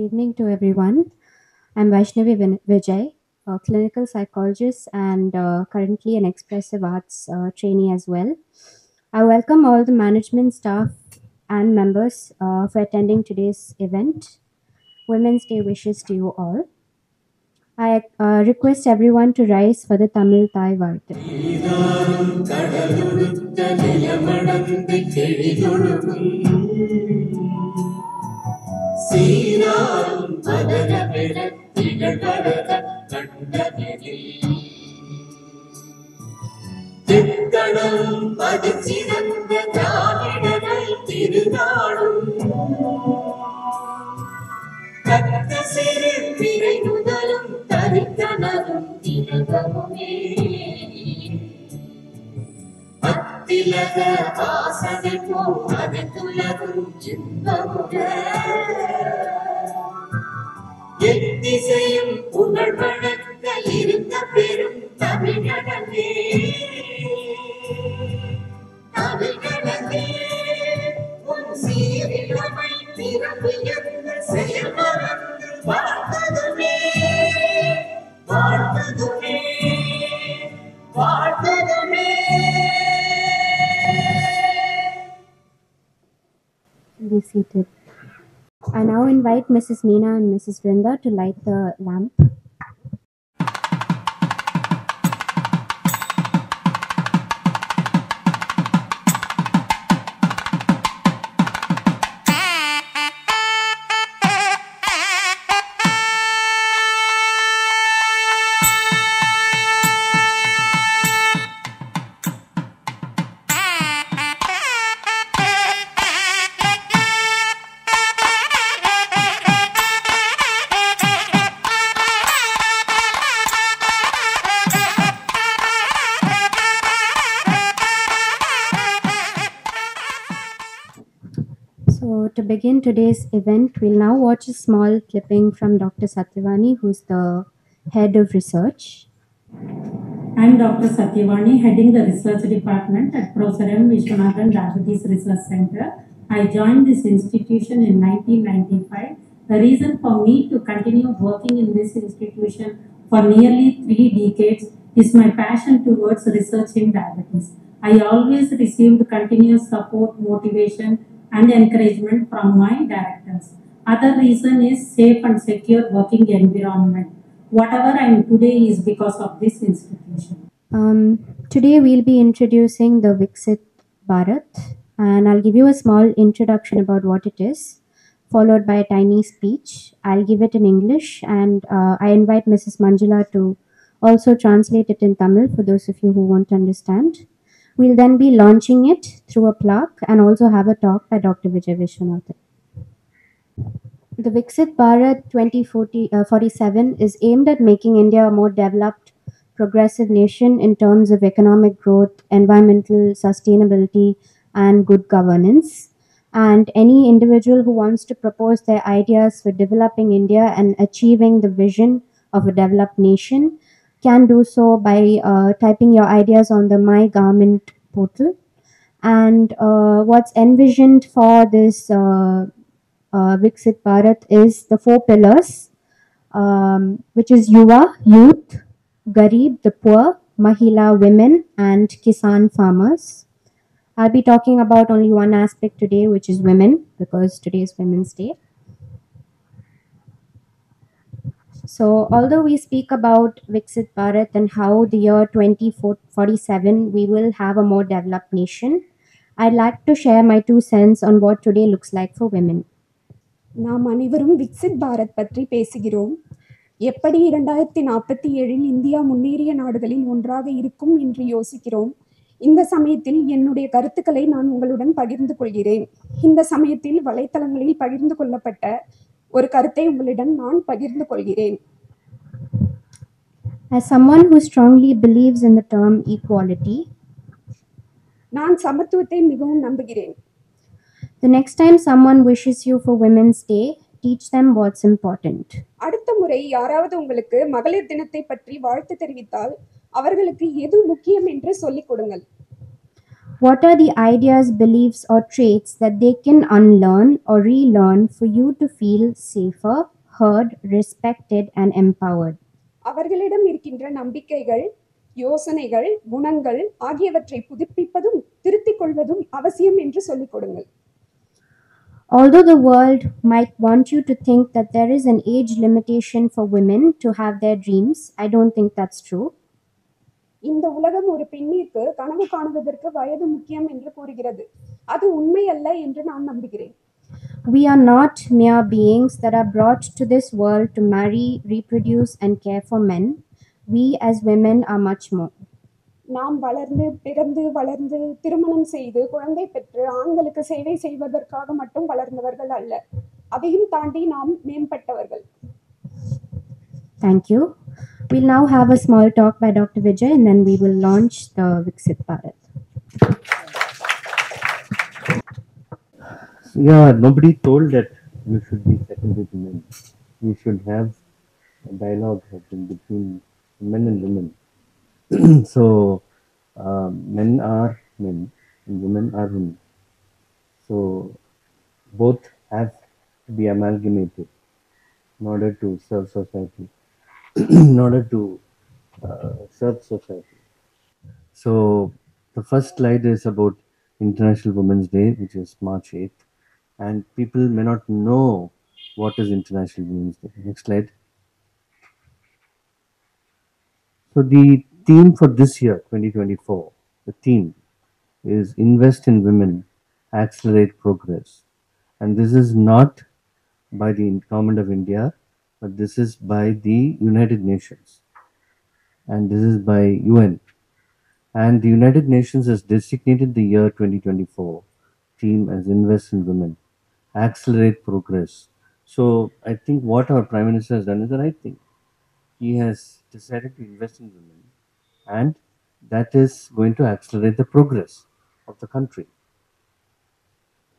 evening to everyone. I'm Vaishnavi Vijay, a clinical psychologist and uh, currently an expressive arts uh, trainee as well. I welcome all the management staff and members uh, for attending today's event. Women's Day wishes to you all. I uh, request everyone to rise for the Tamil Thai. சீராரும் பதக பெற திகழ்படக கண்டதில் தெக்கணம் மதிச்சிறந்த திராவிடர்கள் திருநாளும். கத்த சிறு பிறை முதலும் தரித்தனரும் திலகமுமே அத்திலக வாசனை போ துலகும் இன்பமுக எத்திசையும் புகழ் வழங்க இருந்த பெரும் தமிழகமே தமிழகமே உன் சீரிழமை திறமையந்த seated. I now invite Mrs. Nina and Mrs. Vrinda to light the lamp. Today's event, we'll now watch a small clipping from Dr. Satyavani, who's the head of research. I'm Dr. Satyavani, heading the research department at Professor M. Viswanathan Diabetes Research Center. I joined this institution in 1995. The reason for me to continue working in this institution for nearly three decades is my passion towards research in diabetes. I always received continuous support, motivation, and encouragement from my directors. Other reason is safe and secure working environment. Whatever I am today is because of this institution. Um, today, we'll be introducing the Viksit Bharat, and I'll give you a small introduction about what it is, followed by a tiny speech. I'll give it in English, and uh, I invite Mrs. Manjula to also translate it in Tamil for those of you who won't understand. We'll then be launching it through a plaque and also have a talk by Dr. Vijay Viswanathan. The Viksit Bharat 2047 uh, is aimed at making India a more developed, progressive nation in terms of economic growth, environmental sustainability, and good governance. And any individual who wants to propose their ideas for developing India and achieving the vision of a developed nation can do so by uh, typing your ideas on the My Government portal. And uh, what's envisioned for this uh, uh, Viksit Bharat is the four pillars, um, which is Yuva, youth, Garib, the poor, Mahila, women, and Kisan, farmers. I'll be talking about only one aspect today, which is women, because today is Women's Day. So, although we speak about Viksit Bharat and how the year 2047 we will have a more developed nation, I'd like to share my two cents on what today looks like for women. நாம் அனைவரும் விக்சித் பாரத் பற்றி பேசுகிறோம். எப்படி இரண்டாயிரத்தி நாற்பத்தி ஏழில் India முன்னேறிய நாடுகளில் ஒன்றாக இருக்கும் என்று யோசிக்கிறோம். இந்த சமயத்தில் என்னுடைய கருத்துக்களை நான் உங்களுடன் பகிர்ந்து கொள்கிறேன். இந்த சமயத்தில் வலைத்தளங்களில் பகிர்ந்து கொள்ளப்பட்ட ஒரு கருத்தை உங்களிடம் நான் பகிர்ந்து கொள்கிறேன் As someone who strongly believes in the term equality, நான் சமத்துவத்தை மிகவும் நம்புகிறேன் the next time someone wishes you for Women's Day, teach them what's important. அடுத்த முறை யாராவது உங்களுக்கு மகளிர் தினத்தை பற்றி வாழ்த்து தெரிவித்தால் அவர்களுக்கு எது முக்கியம் என்று சொல்லிக் கொடுங்கள் What are the ideas, beliefs, or traits that they can unlearn or relearn for you to feel safer, heard, respected, and empowered? அவர்களிடம் இருக்கின்ற நம்பிக்கைகள் யோசனைகள் குணங்கள் ஆகியவற்றை புதுப்பிப்பதும் திருத்திக் கொள்வதும் அவசியம் என்று சொல்லிக் கொடுங்கள் Although the world might want you to think that there is an age limitation for women to have their dreams, I don't think that's true. இந்த உலகம் ஒரு பெண்ணிற்கு கனவு காணுவதற்கு வயது முக்கியம் என்று கூறுகிறது அது உண்மை அல்ல என்று நான் நம்புகிறேன் We are not mere beings that are brought to this world to marry, reproduce, and care for men. We as women are much more. நாம் வளர்ந்து பிறந்து வளர்ந்து திருமணம் செய்து குழந்தை பெற்று ஆண்களுக்கு சேவை செய்வதற்காக மட்டும் வளர்ந்தவர்கள் அல்ல அதையும் தாண்டி நாம் மேம்பட்டவர்கள் Thank you. We'll now have a small talk by Dr. Vijay and then we will launch the Viksit Bharat. Yeah, nobody told that you should be secondary to men. You should have a dialogue between men and women. so, um, men are men and women are women. So, both have to be amalgamated in order to serve society, in order to uh, serve society. So, the first slide is about International Women's Day, which is March 8th and people may not know what is International Women's Day. Next slide. So the theme for this year, 2024, the theme is invest in women, accelerate progress. And this is not by the government of India, but this is by the United Nations. And this is by UN. And the United Nations has designated the year 2024 theme as invest in women accelerate progress. So I think what our Prime Minister has done is the right thing. He has decided to invest in women, and that is going to accelerate the progress of the country.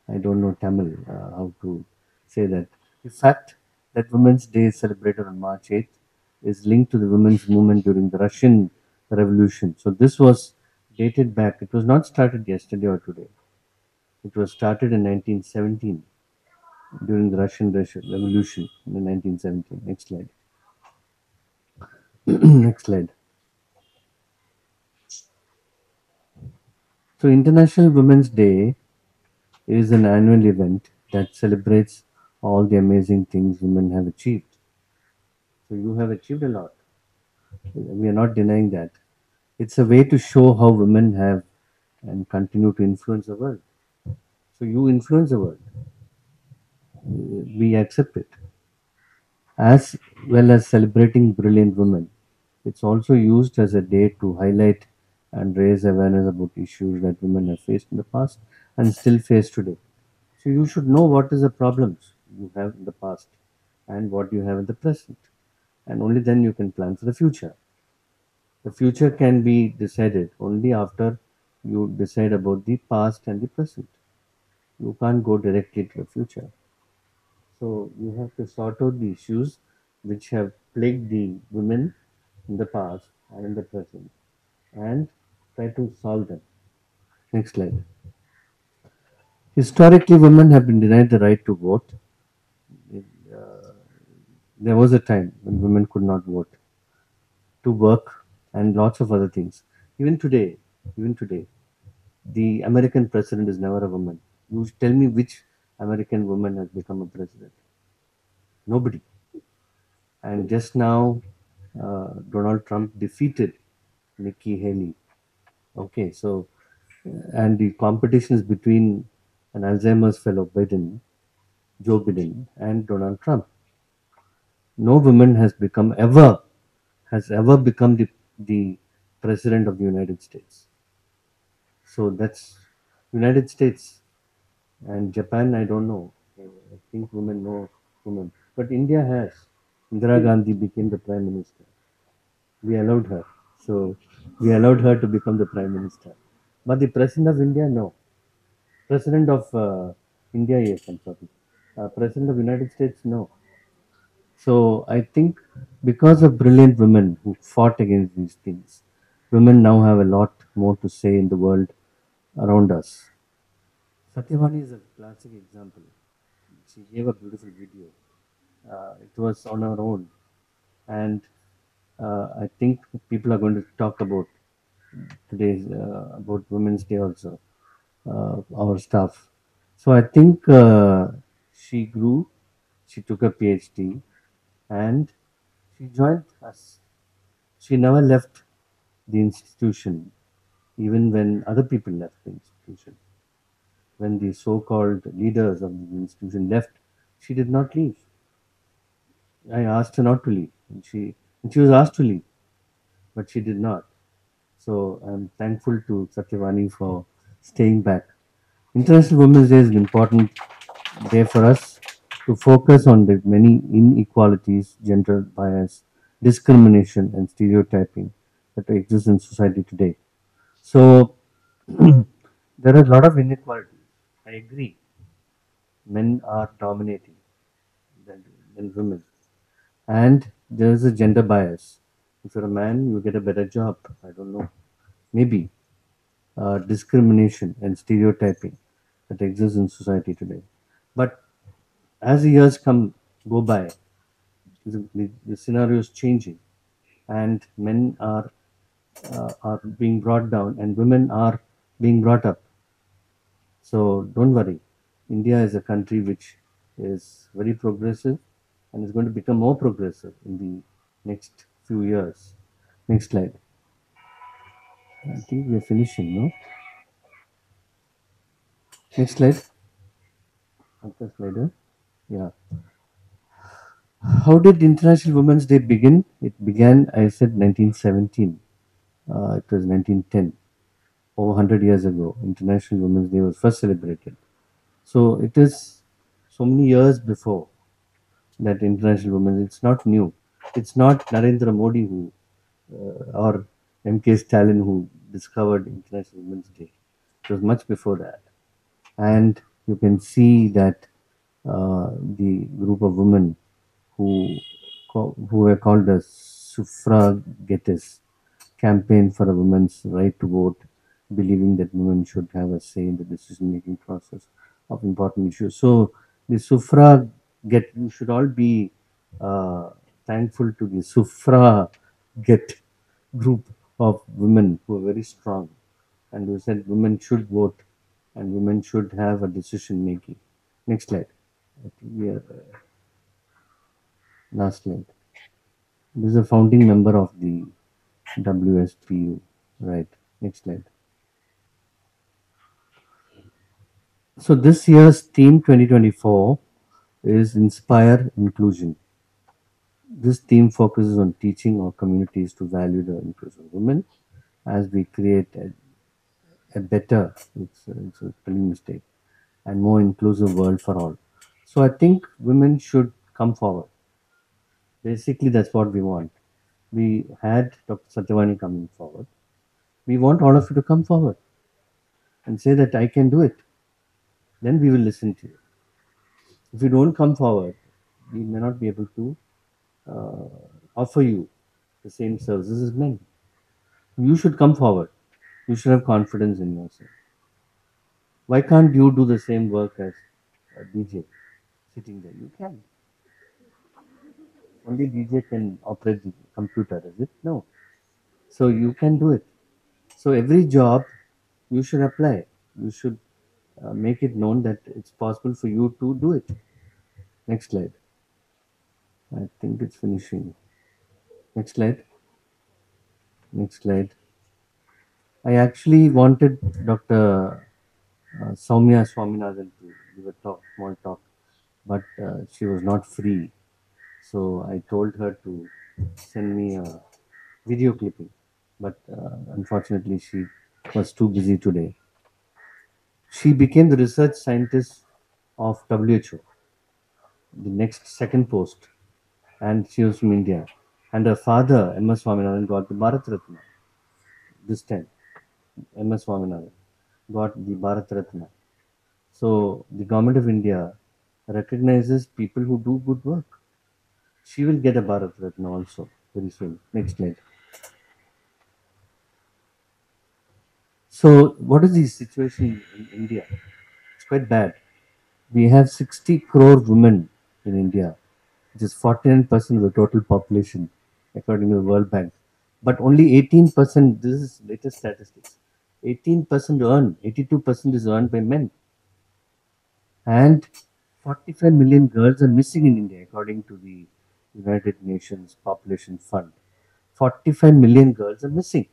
I don't know Tamil uh, how to say that. The fact that Women's Day is celebrated on March 8th is linked to the women's movement during the Russian Revolution. So this was dated back. It was not started yesterday or today. It was started in 1917 during the Russian Revolution in 1917. Next slide. Next slide. So, International Women's Day is an annual event that celebrates all the amazing things women have achieved. So, you have achieved a lot. We are not denying that. It's a way to show how women have and continue to influence the world. So, you influence the world we accept it. As well as celebrating brilliant women, it's also used as a day to highlight and raise awareness about issues that women have faced in the past and still face today. So you should know what is the problems you have in the past and what you have in the present. And only then you can plan for the future. The future can be decided only after you decide about the past and the present. You can't go directly to the future. So you have to sort out the issues which have plagued the women in the past and in the present and try to solve them. Next slide. Historically, women have been denied the right to vote. There was a time when women could not vote, to work, and lots of other things. Even today, even today, the American president is never a woman. You tell me which American woman has become a president? Nobody. And just now, uh, Donald Trump defeated Nikki Haley. Okay, so, and the competition is between an Alzheimer's fellow, Biden, Joe Biden, and Donald Trump. No woman has become ever, has ever become the, the president of the United States. So that's United States and Japan, I don't know. I think women know women. But India has. Indira Gandhi became the prime minister. We allowed her. So we allowed her to become the prime minister. But the president of India, no. President of uh, India, yes, I'm sorry. Uh, president of United States, no. So I think because of brilliant women who fought against these things, women now have a lot more to say in the world around us. Satyavani is a classic example. She gave a beautiful video. Uh, it was on her own, and uh, I think people are going to talk about today's uh, about Women's Day also, uh, our staff. So I think uh, she grew, she took a PhD, and she joined us. She never left the institution, even when other people left the institution. When the so called leaders of the institution left, she did not leave. I asked her not to leave, and she, and she was asked to leave, but she did not. So I'm thankful to Satyavani for staying back. International Women's Day is an important day for us to focus on the many inequalities, gender bias, discrimination, and stereotyping that exist in society today. So there are a lot of inequalities. I agree. Men are dominating than, than women. And there is a gender bias. If you're a man, you get a better job. I don't know. Maybe. Uh, discrimination and stereotyping that exists in society today. But as the years come go by, the, the, scenario is changing, and men are uh, are being brought down, and women are being brought up. So don't worry, India is a country which is very progressive and is going to become more progressive in the next few years. Next slide. I think we are finishing, no? Next slide. Another slide. Yeah. How did International Women's Day begin? It began, I said, 1917. Uh, it was 1910. Over 100 years ago, International Women's Day was first celebrated. So it is so many years before that International Women's. Day. It's not new. It's not Narendra Modi who uh, or MK Stalin who discovered International Women's Day. It was much before that, and you can see that the group of women who who were called as suffragettes campaigned for a woman's right to vote, believing that women should have a say in the decision-making process of important issues. So the suffragette, you should all be uh, thankful to the suffragette group of women who are very strong and who said women should vote and women should have a decision making. Next slide. Last slide. This is a founding member of the WSPU. Right. Next slide. So this year's theme 2024 is Inspire Inclusion. This theme focuses on teaching our communities to value the inclusion of women as we create a, a better, it's, a- it's a spelling mistake, and more inclusive world for all. So I think women should come forward. Basically, that's what we want. We had Dr. Satyavani coming forward. We want all of you to come forward and say that I can do it. Then we will listen to you. If you don't come forward, we may not be able to uh, offer you the same services as men. You should come forward. You should have confidence in yourself. Why can't you do the same work as a DJ sitting there? You can. Only DJ can operate the computer, is it? No. So you can do it. So every job you should apply. You should uh, make it known that it's possible for you to do it. Next slide. I think it's finishing. Next slide. Next slide. I actually wanted Dr. Uh, Soumya Swaminathan to give a talk, small talk, but uh, she was not free. So I told her to send me a video clipping, but uh, unfortunately she was too busy today. She became the research scientist of WHO, the next second post, and she was from India. And her father, M.S. Swaminathan, got the Bharat Ratna this time. M.S. Swaminathan got the Bharat Ratna. So the government of India recognizes people who do good work. She will get a Bharat Ratna also very soon. Next slide. So, what is the situation in India? It's quite bad. We have 60 crore women in India, which is 49% of the total population, according to the World Bank. But only 18%, this is latest statistics, 18% earn, 82% is earned by men. And 45 million girls are missing in India, according to the United Nations Population Fund. 45 million girls are missing.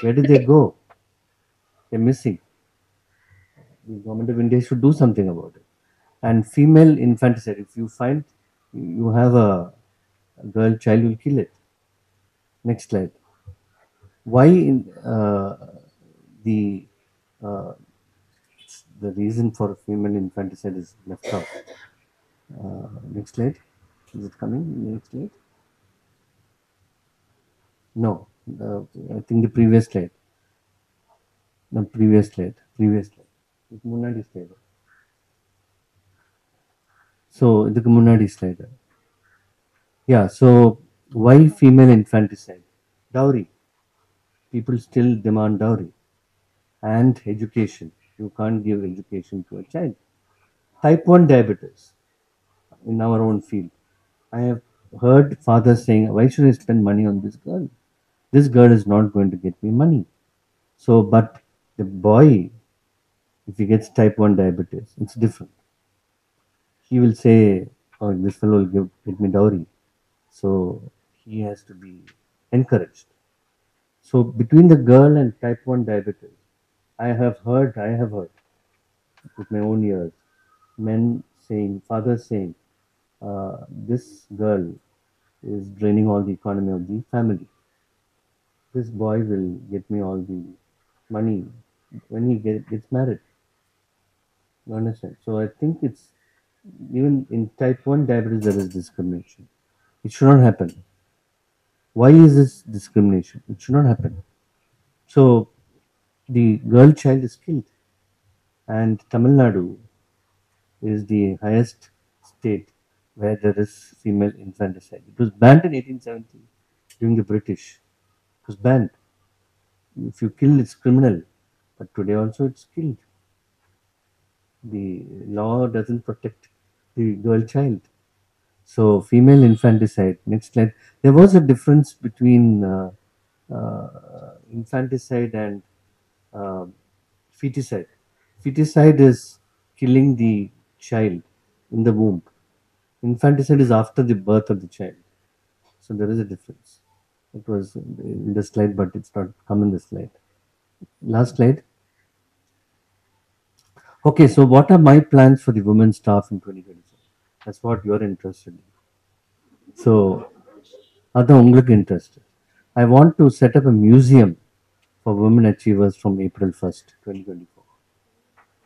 Where did they go? They're missing. The government of India should do something about it. And female infanticide, if you find you have a, girl child, you'll kill it. Next slide. Why in, uh, the uh, the reason for female infanticide is left out? Uh, next slide. Is it coming? Next slide. No, the, I think the previous slide. The previous slide. Previous slide. இதுக்கு முன்னாடி slide. So இதுக்கு முன்னாடி slide. Yeah, so why female infanticide? Dowry. People still demand dowry. And education. You can't give education to a child. Type 1 diabetes in our own field. I have heard fathers saying, Why should I spend money on this girl? This girl is not going to get me money. So, but the boy, if he gets type 1 diabetes, it's different. He will say, Oh, this fellow will give, get me dowry. So, he has to be encouraged. So, between the girl and type 1 diabetes, I have heard, I have heard with my own ears, men saying, fathers saying, uh, this girl is draining all the economy of the family. This boy will get me all the money when he get, gets married. You understand? So I think it's even in type 1 diabetes, there is discrimination. It should not happen. Why is this discrimination? It should not happen. So the girl child is killed, and Tamil Nadu is the highest state where there is female infanticide. It was banned in 1870 during the British. It was banned. If you kill, it's criminal. But today also it's killed. The law doesn't protect the girl child. So female infanticide. Next slide. There was a difference between uh, uh, infanticide and uh, feticide. Feticide is killing the child in the womb. Infanticide is after the birth of the child. So there is a difference. It was in the slide, but it's not come in the slide. Last slide. Okay, so what are my plans for the women staff in 2027? That's what you're interested in. So, that's interest. I want to set up a museum for women achievers from April 1st, 2024.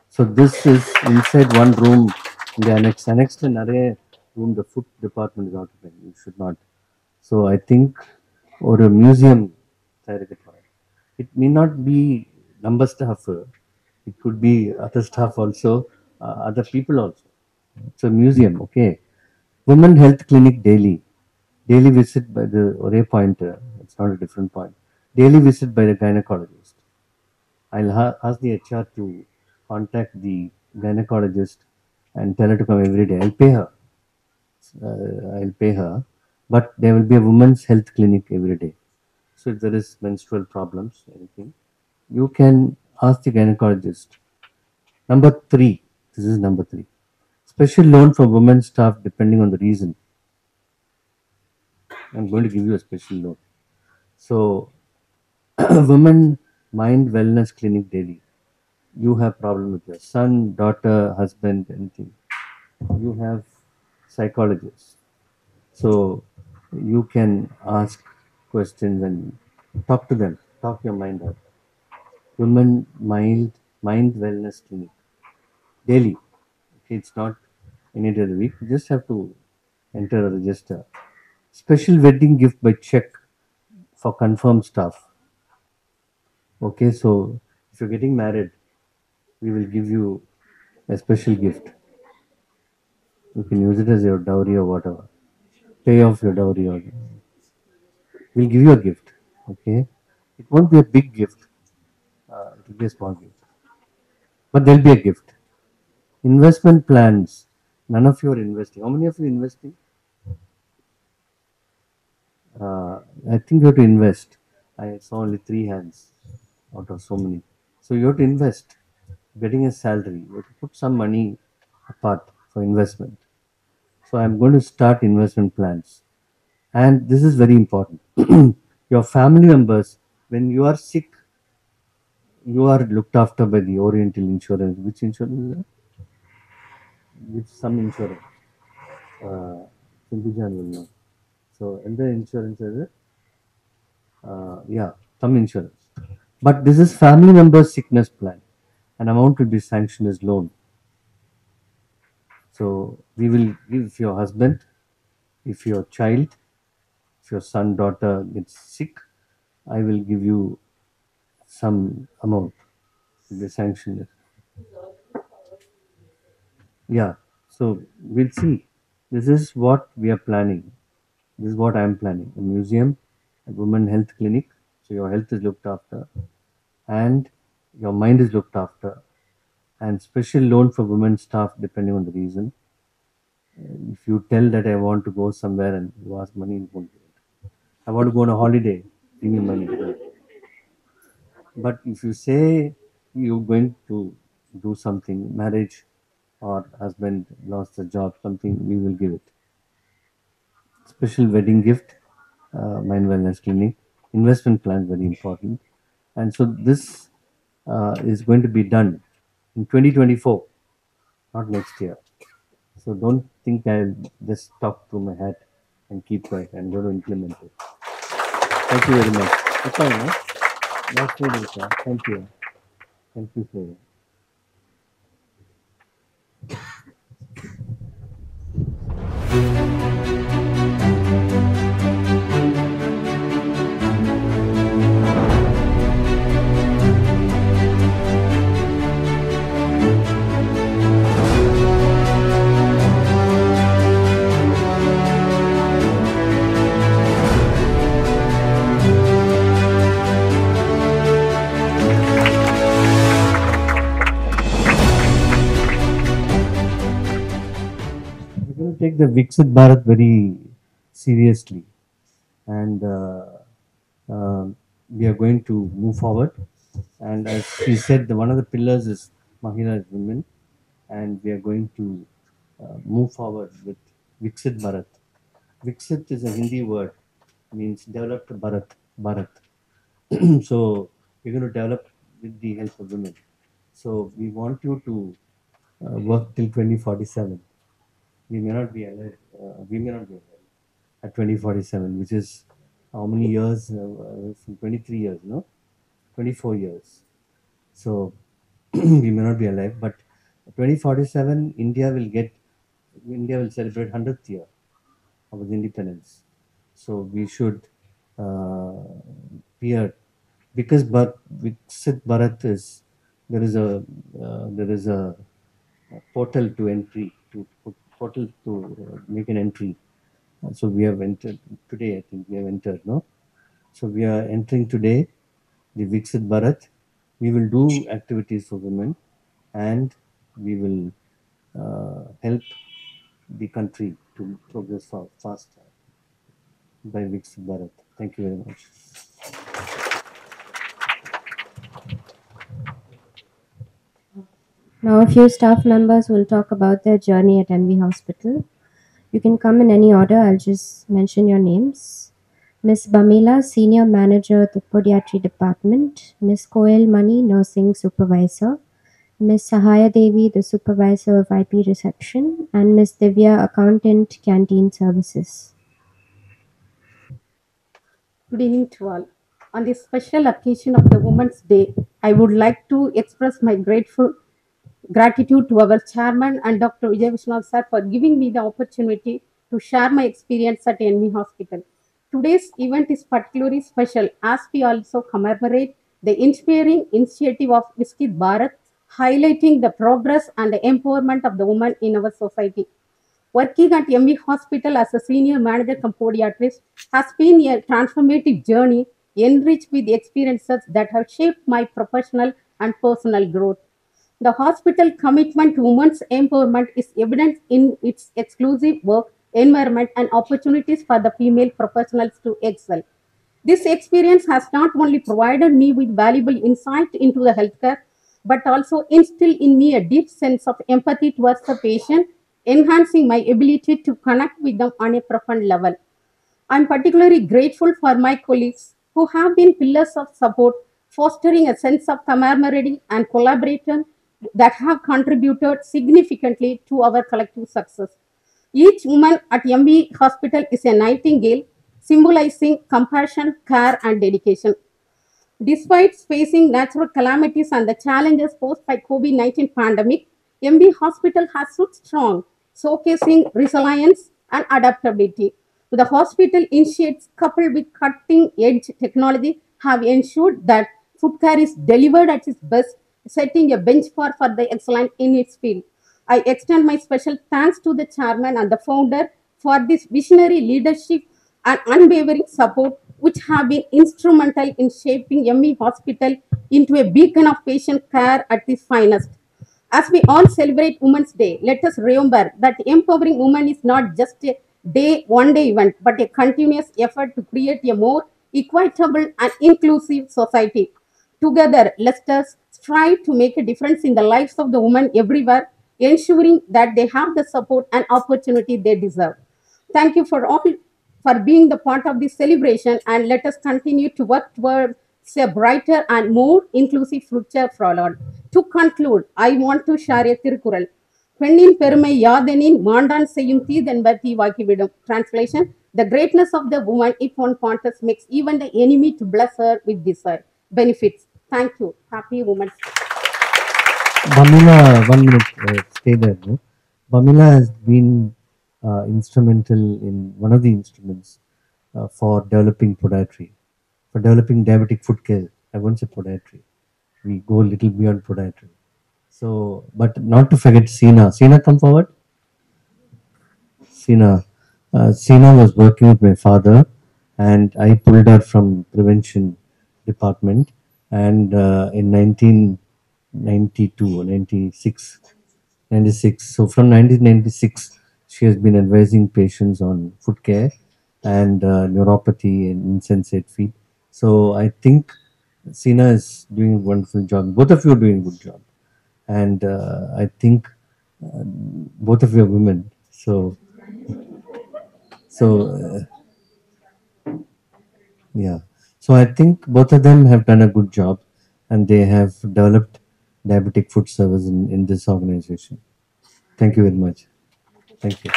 So this is inside one room in the annex. Annex to another room, the food department is occupying. You should not. So I think, or a museum, it may not be number staff. It could be other staff also, uh, other people also. It's a museum, okay. Women Health Clinic daily. Daily visit by the Ore Pointer. It's not a different point Daily visit by the gynecologist. I'll ha- ask the HR to contact the gynecologist and tell her to come every day. I'll pay her. Uh, I'll pay her. But there will be a women's health clinic every day. So if there is menstrual problems, anything, you can ask the gynecologist. Number three, this is number three. Special loan for women staff depending on the reason. I'm going to give you a special loan. So, women mind wellness clinic daily. You have problem with your son, daughter, husband, anything. You have psychologists. So you can ask questions and talk to them. Talk your mind out. Women mind mind wellness clinic daily. Okay, it's not any day of the week. You just have to enter a register. Special wedding gift by check for confirmed staff. Okay, so if you're getting married, we will give you a special gift. You can use it as your dowry or whatever. Pay off your dowry or we'll give you a gift. Okay, it won't be a big gift. Uh, It'll be a small gift. But there'll be a gift. Investment plans. None of you are investing. How many of you investing? Uh, I think you have to invest. I saw only three hands out of so many. So you have to invest. Getting a salary, you have to put some money apart for investment. So I'm going to start investment plans. And this is very important. Your family members, when you are sick, you are looked after by the Oriental Insurance. Which insurance is that? Which some insurance. Uh. So, and the insurance is it? Uh, yeah, some insurance. But this is family member sickness plan. An amount will be sanctioned as loan. So we will give your husband, if your child, if your son, daughter gets sick, I will give you some amount. The sanction it. Yeah. So we'll see. This is what we are planning. This is what I am planning. A museum, a women health clinic. So your health is looked after, and your mind is looked after, and special loan for women staff depending on the reason. If you tell that I want to go somewhere and you ask money, you won't give it. I want to go on a holiday, give me money. But if you say you're going to do something, marriage or husband lost a job, something, we will give it. Special wedding gift, uh, Mind Wellness Clinic, investment plan, very important. And so this uh, is going to be done in 2024, not next year. So don't think I'll just talk through my head and keep quiet. I'm going to implement it. Thank you very much. Thank you. Thank you. Take the Viksit Bharat very seriously, and uh, uh, we are going to move forward. And as she said, the, one of the pillars is Mahila women, and we are going to uh, move forward with Viksit Bharat. Viksit is a Hindi word, means developed Bharat. Bharat. so we're going to develop with the help of women. So we want you to uh, work till 2047 we may not be alive. Uh, we may not be alive at 2047, which is how many years? Uh, uh, from 23 years, no? 24 years. So we may not be alive, but 2047, India will get, India will celebrate 100th year of its independence. So we should uh, peer because but Viksit Bharat is there is a uh, there is a, portal to entry portal to uh, make an entry. Uh, so we have entered today. I think we have entered. No, so we are entering today the Viksit Bharat. We will do activities for women, and we will uh, help the country to progress fa- faster by Viksit Bharat. Thank you very much. Now, a few staff members will talk about their journey at MV Hospital. You can come in any order, I'll just mention your names. Miss Bamila, Senior Manager the Podiatry Department. Miss Koel Mani, Nursing Supervisor. Miss Sahaya Devi, the Supervisor of IP Reception. And Miss Divya, Accountant, Canteen Services. Good evening to all. On this special occasion of the Women's Day, I would like to express my grateful gratitude to our chairman and Dr. Vijay Vishwanath sir for giving me the opportunity to share my experience at MV Hospital. Today's event is particularly special as we also commemorate the inspiring initiative of Viksit Bharat, highlighting the progress and the empowerment of the woman in our society. Working at MV Hospital as a senior manager cum podiatrist has been a transformative journey enriched with experiences that have shaped my professional and personal growth. The hospital commitment to women's empowerment is evident in its exclusive work environment and opportunities for the female professionals to excel. This experience has not only provided me with valuable insight into the healthcare, but also instilled in me a deep sense of empathy towards the patient, enhancing my ability to connect with them on a profound level. I'm particularly grateful for my colleagues who have been pillars of support, fostering a sense of camaraderie and collaboration that have contributed significantly to our collective success. Each woman at MV Hospital is a nightingale, symbolizing compassion, care, and dedication. Despite facing natural calamities and the challenges posed by COVID-19 pandemic, MV Hospital has stood strong, showcasing resilience and adaptability. The hospital initiates coupled with cutting-edge technology have ensured that foot care is delivered at its best, setting a benchmark for the excellence in its field. I extend my special thanks to the chairman and the founder for this visionary leadership and unwavering support which have been instrumental in shaping MV Hospital into a beacon of patient care at its finest. As we all celebrate Women's Day, let us remember that empowering women is not just a day, one day event, but a continuous effort to create a more equitable and inclusive society. Together, let us strive to make a difference in the lives of the women everywhere, ensuring that they have the support and opportunity they deserve. Thank you for all for being the part of this celebration and let us continue to work towards a brighter and more inclusive future for all. To conclude, I want to share a Thirukkural பெண்ணின் பெருமை யாதெனின் மாண்டான் செய்யும் தீதென்ப தீவாக்கிவிடும் translation the greatness of the woman if one contest makes even the enemy to bless her with desire benefits thank you happy women's Bamila, one minute, uh, stay there. No? Bamila has been uh, instrumental in one of the instruments uh, for developing podiatry, for developing diabetic foot care. I won't say podiatry. We go a little beyond podiatry. So, but not to forget Sina. Sina, come forward. Sina. Uh, Sina was working with my father, and I pulled her from prevention department. And uh, in 1992 96, 96. So from 1996, she has been advising patients on foot care and uh, neuropathy and insensate feet. So I think Sina is doing a wonderful job. Both of you are doing a good job, and uh, I think uh, both of you are women. So, so uh, yeah. So I think both of them have done a good job, and they have developed diabetic food service in, in this organization. Thank you very much. Thank you.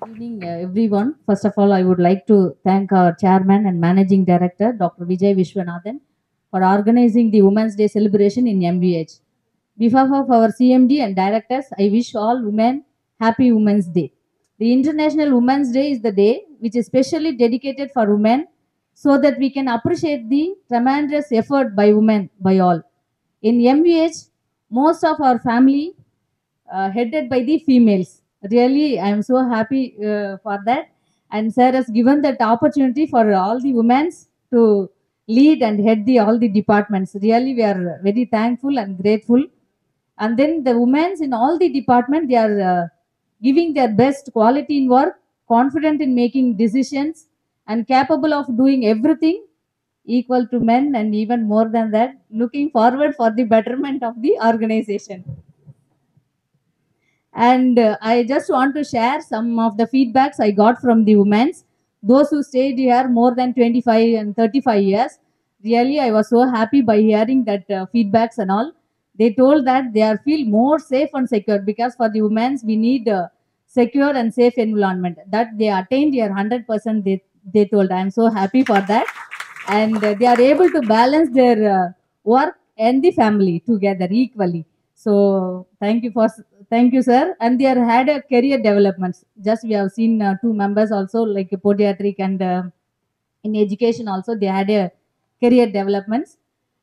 Good evening, uh, everyone. First of all, I would like to thank our chairman and managing director, Dr. Vijay Viswanathan, for organizing the Women's Day celebration in MVH. Behalf of our CMD and directors, I wish all women happy Women's Day. The International Women's Day is the day which is specially dedicated for women so that we can appreciate the tremendous effort by women, by all. In MVH, most of our family uh, headed by the females. Really, I am so happy uh, for that. And sir has given that opportunity for all the women to lead and head the all the departments. Really, we are very thankful and grateful. And then the women in all the department, they are uh, giving their best quality in work, confident in making decisions, and capable of doing everything equal to men and even more than that. Looking forward for the betterment of the organization. And uh, I just want to share some of the feedbacks I got from the women. Those who stayed here more than 25 and 35 years. Really, I was so happy by hearing that uh, feedbacks and all. They told that they are feel more safe and secure because for the women we need uh, secure and safe environment. That they attained here 100%. They they told. I am so happy for that, and uh, they are able to balance their uh, work and the family together equally. So thank you for thank you, sir. And they are had a career developments. Just we have seen uh, two members also like podiatric and uh, in education also they had a career developments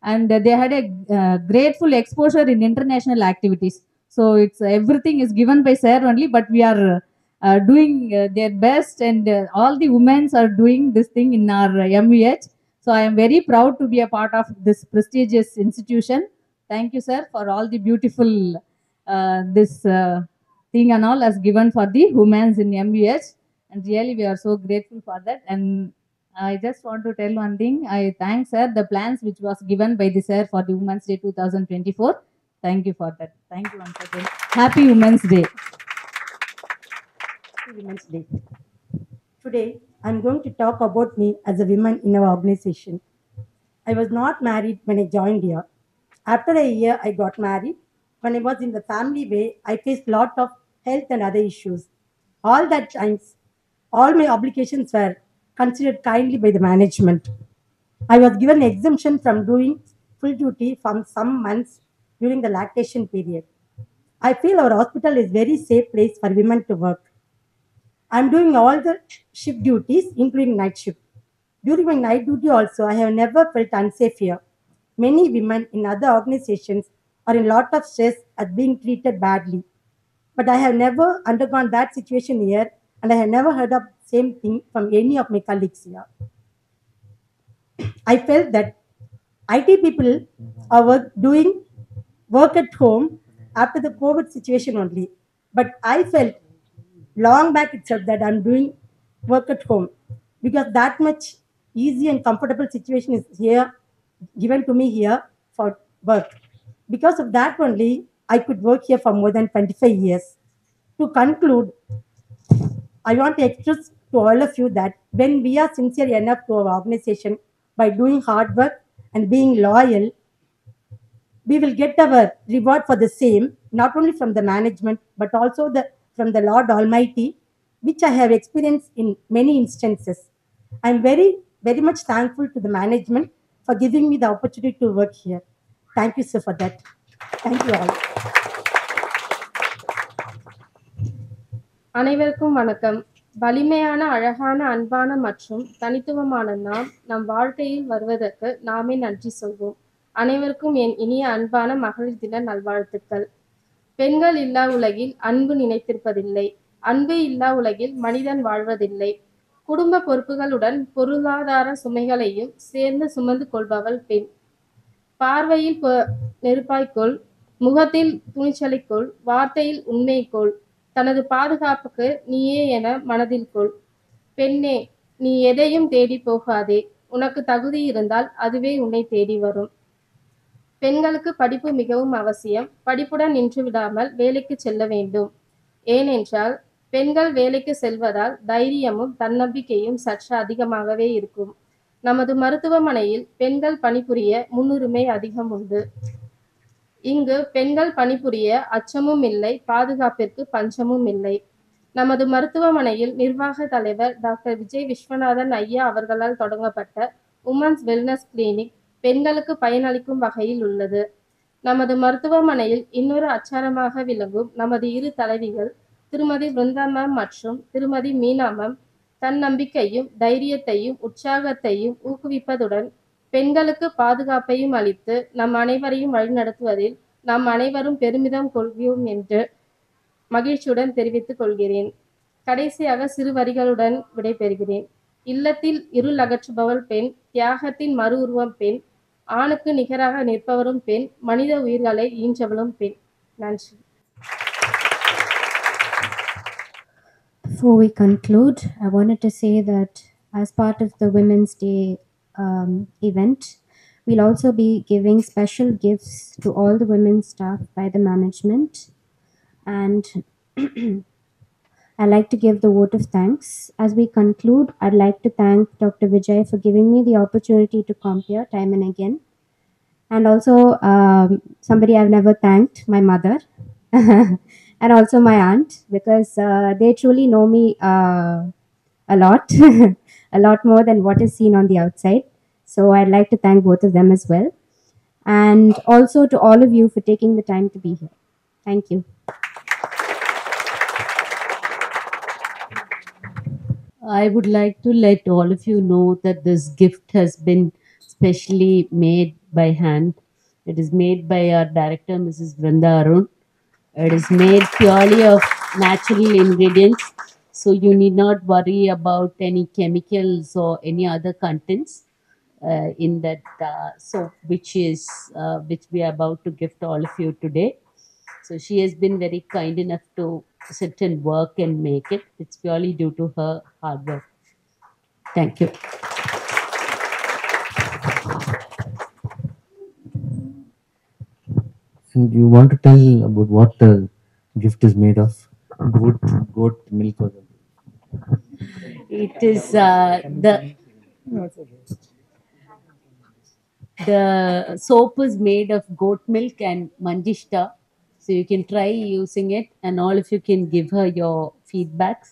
and they had a uh, grateful exposure in international activities. So it's everything is given by sir only, but we are uh, doing uh, their best and uh, all the women are doing this thing in our MVH. So I am very proud to be a part of this prestigious institution. Thank you, sir, for all the beautiful uh, this uh, thing and all as given for the women's in MVH. And really, we are so grateful for that. And I just want to tell one thing. I thank sir the plans which was given by the sir for the Women's Day 2024. Thank you for that. Thank you once again. Happy Women's Day. Women's Day. Today, I'm going to talk about me as a woman in our organization. I was not married when I joined here. After a year, I got married. When I was in the family way, I faced lot of health and other issues. All that times, all my obligations were considered kindly by the management. I was given exemption from doing full duty from some months during the lactation period. I feel our hospital is very safe place for women to work. I'm doing all the shift duties, including night shift. During my night duty also, I have never felt unsafe here. Many women in other organizations are in lot of stress at being treated badly. But I have never undergone that situation here and I have never heard of same thing from any of my colleagues here. I felt that IT people are doing work at home after the COVID situation only. But I felt long back itself that I'm doing work at home because that much easy and comfortable situation is here given to me here for work. Because of that only, I could work here for more than 25 years. To conclude, I want to express to all of you that when we are sincere enough to our organization by doing hard work and being loyal, we will get our reward for the same, not only from the management, but also the, from the Lord Almighty, which I have experienced in many instances. I'm very, very much thankful to the management for giving me the opportunity to work here. Thank you, sir, for that. Thank you all. அனைவருக்கும் வணக்கம் வலிமையான அழகான அன்பான மற்றும் தனித்துவமான நாம் நம் வாழ்க்கையில் வருவதற்கு நாமே நன்றி சொல்வோம் அனைவருக்கும் என் இனிய அன்பான மகளிர் தின நல்வாழ்த்துக்கள். பெண்கள் இல்லா உலகில் அன்பு நினைத்திருப்பதில்லை. அன்பு இல்லா உலகில் மனிதன் வாழ்வதில்லை. குடும்ப பொறுப்புகளுடன் பொருளாதார சுமைகளையும் சேர்ந்து சுமந்து கொள்பவள் பெண். பார்வையில் பொ- நெருப்பாய்க்கொள் முகத்தில் துணிச்சலைக்கொள் வார்த்தையில் உண்மைக்கொள் தனது பாதுகாப்புக்கு நீயே என மனதில் கொள் பெண்ணே நீ எதையும் தேடி போகாதே. உனக்கு தகுதி இருந்தால் அதுவே உன்னை தேடி வரும். பெண்களுக்கு படிப்பு மிகவும் அவசியம். படிப்புடன் நின்று விடாமல் வேலைக்கு செல்ல வேண்டும். ஏனென்றால் பெண்கள் வேலைக்கு செல்வதால் தைரியமும் தன்னம்பிக்கையும் சற்று அதிகமாகவே இருக்கும். நமது மருத்துவமனையில் பெண்கள் பணிபுரிய முன்னுரிமை அதிகம் உண்டு. இங்கு பெண்கள் பணிபுரிய அச்சமும் இல்லை பாதுகாப்பிற்கு பஞ்சமும் இல்லை. நமது மருத்துவமனையில் நிர்வாக தலைவர் டாக்டர் விஜய் விஸ்வநாதன் ஐயா அவர்களால் தொடங்கப்பட்ட உமன்ஸ் வெல்னஸ் கிளினிக் பெண்களுக்கு பயனளிக்கும் வகையில் உள்ளது. நமது மருத்துவமனையில் இன்னொரு அச்சாரமாக விளங்கும் நமது இரு தலைவிகள் திருமதி பிருந்தா மேம் மற்றும் திருமதி மீனா மேம் தன்னம்பிக்கையும் தைரியத்தையும் உற்சாகத்தையும் ஊக்குவிப்பதுடன் பெண்களுக்கு பாதுகாப்பையும் அளித்து நம் அனைவரையும் வழிநடத்துவதில் நாம் அனைவரும் பெருமிதம் கொள்கிறோம் என்று மகிழ்ச்சியுடன் தெரிவித்துக் கொள்கிறேன். கடைசியாக சிறு வரிகளுடன் விடைபெறுகிறேன். இல்லத்தில் இருள் அகற்றுபவள் பெண் தியாகத்தின் மறு உருவம் பெண் ஆணுக்கு நிகராக நிற்பவரும் பெண் மனித உயிர்களை ஈன்றவளும் பெண் நன்றி Before we conclude, I wanted to say that as part of the Women's Day um, event, we'll also be giving special gifts to all the women staff by the management. And I'd like to give the vote of thanks. As we conclude, I'd like to thank Dr. Vijay for giving me the opportunity to come here time and again. And also, um, somebody I've never thanked, my mother. and also my aunt because uh, they truly know me uh, a lot, a lot more than what is seen on the outside. So I'd like to thank both of them as well. And also to all of you for taking the time to be here. Thank you. I would like to let all of you know that this gift has been specially made by hand. It is made by our director, Mrs. Vrinda Arun. It is made purely of natural ingredients, so you need not worry about any chemicals or any other contents. uh, in that uh, soap, which is uh, which we are about to gift all of you today. So she has been very kind enough to sit and work and make it. It's purely due to her hard work. Thank you. And you want to tell about what the gift is made of? Goat, goat milk or something. It is uh, the the soap is made of goat milk and manjishta So you can try using it, and all of you can give her your feedbacks.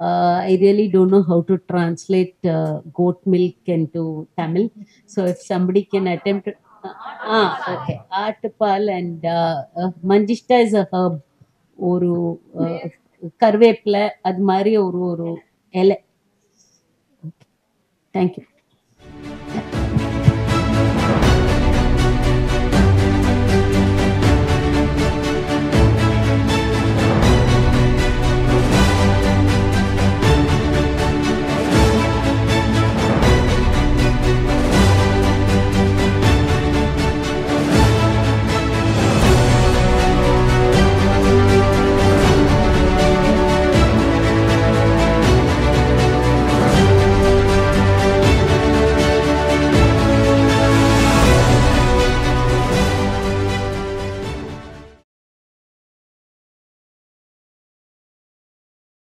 Uh, I really don't know how to translate uh, goat milk into Tamil. So if somebody can attempt, to, ah, okay, ஆட்டுப்பால் and uh, uh, manjishta is a herb. ஒரு uh, கருவேப்பிலை அது மாதிரி ஒரு ஒரு இலை thank you